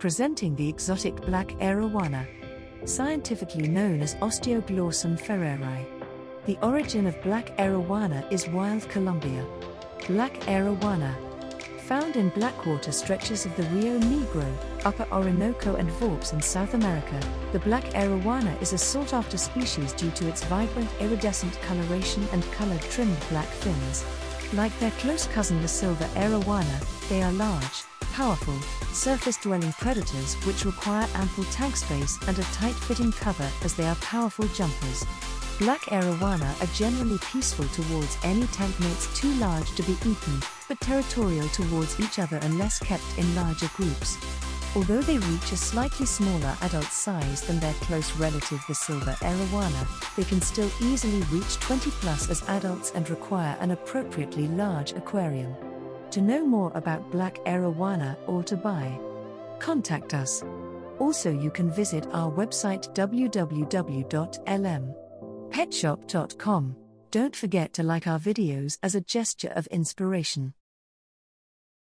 presenting the exotic black arowana, scientifically known as Osteoglossum ferreirai. The origin of black arowana is wild Colombia. Black arowana, found in blackwater stretches of the Rio Negro, Upper Orinoco, and Vaupes in South America, the black arowana is a sought after species due to its vibrant iridescent coloration and color-trimmed black fins. Like their close cousin the silver arowana, they are large, powerful, surface dwelling predators which require ample tank space and a tight fitting cover as they are powerful jumpers. Black arowana are generally peaceful towards any tank mates too large to be eaten, but territorial towards each other unless kept in larger groups. Although they reach a slightly smaller adult size than their close relative the silver arowana, they can still easily reach 20 plus as adults and require an appropriately large aquarium. To know more about black arowana or to buy, contact us. Also, you can visit our website www.lmpetshop.com. Don't forget to like our videos as a gesture of inspiration.